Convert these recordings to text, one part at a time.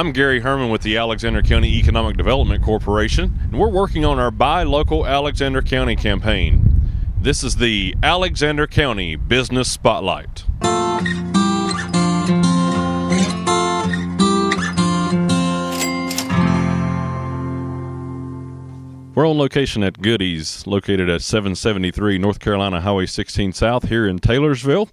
I'm Gary Herman with the Alexander County Economic Development Corporation, and we're working on our Buy Local Alexander County campaign. This is the Alexander County Business Spotlight. We're on location at Goody's, located at 773 North Carolina Highway 16 South here in Taylorsville.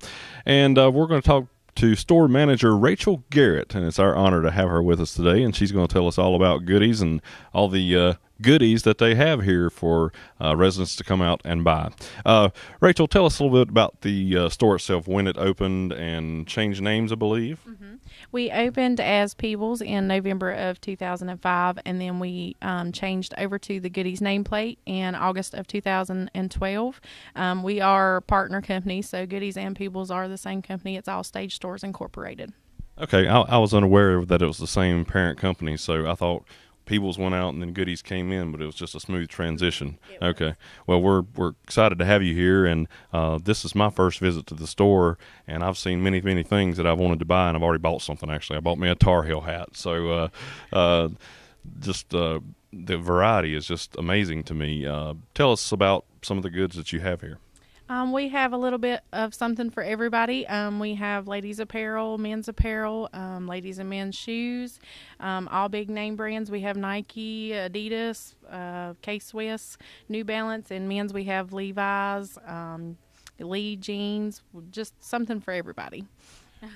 And uh, we're going to talk to store manager Rachel Garrett, and it's our honor to have her with us today. And she's going to tell us all about Goody's and all the uh, goodies that they have here for uh, residents to come out and buy. Uh, Rachel, tell us a little bit about the uh, store itself, when it opened and changed names, I believe. Mm-hmm. We opened as Peebles in November of 2005, and then we um, changed over to the Goody's nameplate in August of 2012. Um, we are partner companies, so Goody's and Peebles are the same company. It's all Stage Stores Incorporated. Okay, I, I was unaware that it was the same parent company, so I thought Peebles went out and then Goody's came in, but it was just a smooth transition. Okay. Well, we're we're excited to have you here, and uh, this is my first visit to the store, and I've seen many many things that I've wanted to buy, and I've already bought something. Actually, I bought me a Tar Heel hat. So, uh, uh, just uh, the variety is just amazing to me. Uh, tell us about some of the goods that you have here. Um, we have a little bit of something for everybody. Um, we have ladies' apparel, men's apparel, um, ladies and men's shoes, um, all big name brands. We have Nike, Adidas, uh, K Swiss, New Balance, and men's we have Levi's, um, Lee jeans, just something for everybody.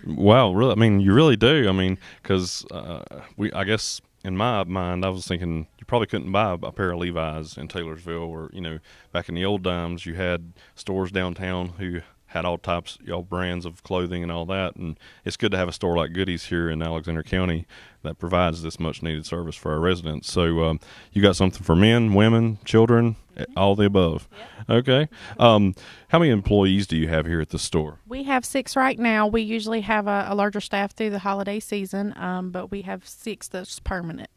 Wow, really? I mean, you really do. I mean, because uh, we, I guess in my mind, I was thinking you probably couldn't buy a pair of Levi's in Taylorsville, or you know, back in the old times, you had stores downtown who had all types, all brands of clothing and all that. And it's good to have a store like Goody's here in Alexander County that provides this much needed service for our residents. So um, you got something for men, women, children, mm-hmm. all the above. Okay. Um, how many employees do you have here at the store? We have six right now. We usually have a, a larger staff through the holiday season, um, but we have six that's permanent.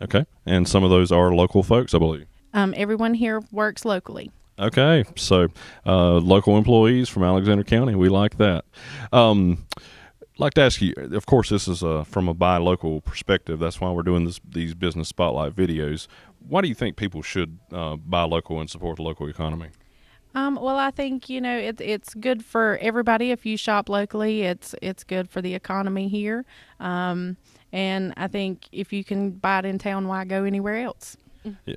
Okay. And some of those are local folks, I believe. Um, everyone here works locally. Okay, so uh, local employees from Alexander County, we like that. Um, like to ask you, of course, this is a, from a buy local perspective. That's why we're doing this, these business spotlight videos. Why do you think people should uh, buy local and support the local economy? Um, well, I think you know it's it's good for everybody if you shop locally. It's it's good for the economy here, um, and I think if you can buy it in town, why go anywhere else?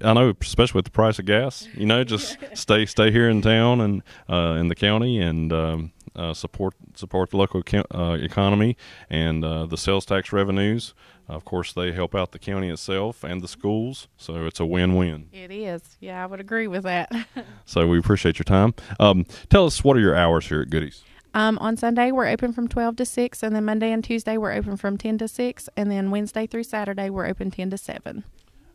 I know, especially with the price of gas. You know, just stay stay here in town and uh, in the county and um, uh, support support the local uh, economy and uh, the sales tax revenues. Of course, they help out the county itself and the schools, so it's a win-win. It is. Yeah, I would agree with that. so we appreciate your time. Um, tell us what are your hours here at Goody's. Um, on Sunday, we're open from 12 to 6, and then Monday and Tuesday, we're open from 10 to 6, and then Wednesday through Saturday, we're open 10 to 7.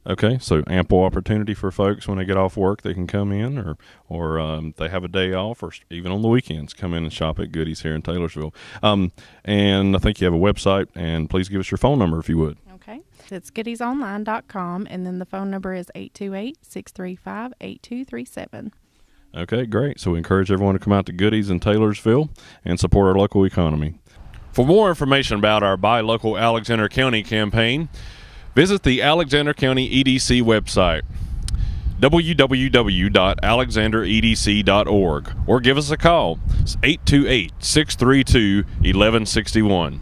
Okay, so ample opportunity for folks when they get off work, they can come in, or or um, they have a day off, or even on the weekends, come in and shop at Goody's here in Taylorsville. Um, and I think you have a website, and please give us your phone number if you would. Okay, it's goody'sonline.com, and then the phone number is 828 635 8237. Okay, great. So we encourage everyone to come out to Goody's in Taylorsville and support our local economy. For more information about our Buy Local Alexander County campaign, Visit the Alexander County EDC website www.alexanderedc.org or give us a call. It's 828 632 1161.